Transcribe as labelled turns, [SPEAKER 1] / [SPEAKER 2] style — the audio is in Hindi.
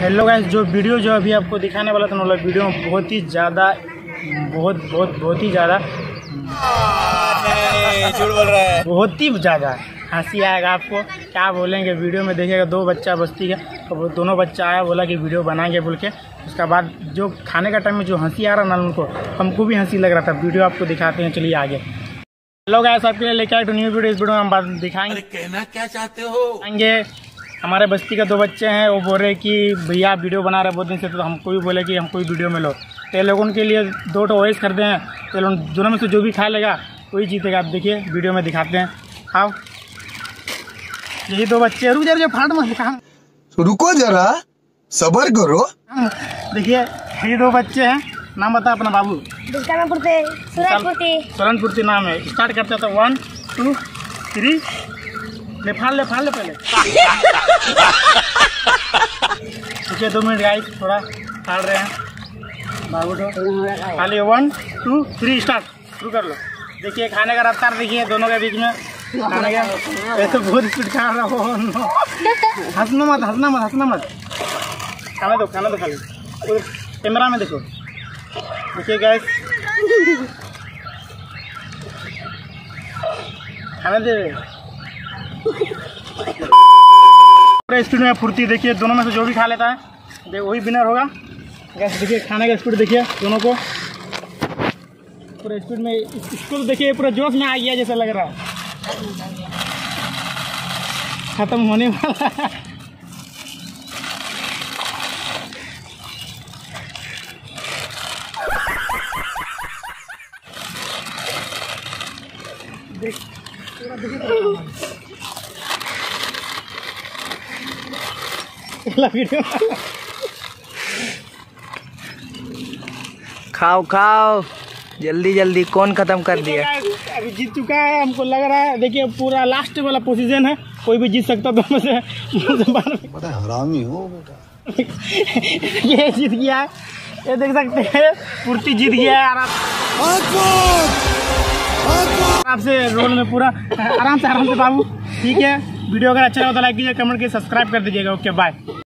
[SPEAKER 1] हेलो गाइस जो वीडियो जो अभी आपको दिखाने वाला था मतलब वीडियो में बहुत ही ज़्यादा बहुत बहुत बहुत ही ज़्यादा
[SPEAKER 2] है।
[SPEAKER 1] बहुत ही ज़्यादा हँसी आएगा आपको। क्या बोलेंगे वीडियो में देखिएगा दो बच्चा बस्ती का तो वो दोनों बच्चा आया बोला कि वीडियो बनाएँगे बोल के। उसके बाद जो खाने का टाइम में जो हँसी आ रहा ना उनको हमको भी हँसी लग रहा था। वीडियो आपको दिखाते हैं चलिए आगे। हेलो गाइस आपके लिए लेके आए तो न्यू वीडियो इस वीडियो में हम बात दिखाएँगे।
[SPEAKER 2] कहना क्या चाहते हो?
[SPEAKER 1] आएँगे हमारे बस्ती के दो बच्चे हैं वो बोल रहे कि भैया वीडियो बना रहे बहुत दिन से तो हमको भी बोले कि हमको भी वीडियो में लो। तो ये लोग उनके लिए दो टो ओएस खरीदे हैं तो लोग दोनों में से जो भी खा लेगा वही जीतेगा। आप देखिए वीडियो में दिखाते हैं। खाओ यही दो बच्चे रुक जा रुक जा, फाट मत दिखा
[SPEAKER 3] रुको जरा सबर करो।
[SPEAKER 1] देखिए ये दो बच्चे हैं। नाम बता अपना बाबू। सोलनपुरती नाम है। स्टार्ट करते हैं तो वन टू थ्री ले, फाड़ ले फाड़ ले पहले। रुकिए दो मिनट गाइस थोड़ा फाड़ रहे हैं। बाबू तो खाली वन टू थ्री स्टार्ट शुरू कर लो। देखिए, खाने का रफ्तार देखिए, दोनों के बीच में। खाने का ऐसे बहुत स्पीड खा रहा हो हंसना मत हंसना मत हंसना मत। खाने दो, खाना दो खाली। कैमरा में देखो। देखिए गैस खाने दे। पूरा स्पीड में फुर्ती देखिए, दोनों में से जो भी खा लेता है वही विनर होगा। देखिए, खाने का स्पीड देखिए, दोनों को। पूरा स्पीड में इस- इसको तो देखिए, पूरा जोश में आ गया जैसा लग रहा है। खत्म होने वाला वीडियो
[SPEAKER 4] खाओ खाओ। जल्दी जल्दी कौन खत्म कर दिया?
[SPEAKER 1] अभी जीत चुका है हमको लग रहा है। देखिए पूरा लास्ट वाला पोजीशन है। कोई भी जीत सकता है बाहर
[SPEAKER 3] बड़ा हरामी हो बेटा।
[SPEAKER 1] ये जीत गया। है ये देख सकते हैं पूर्ति जीत गया है। आराम रोल में पूरा, आराम से आराम से बाबू। ठीक है? वीडियो अगर अच्छा लगा तो लाइक कीजिए, कमेंट कीजिए, सब्सक्राइब कर दीजिएगा। Okay bye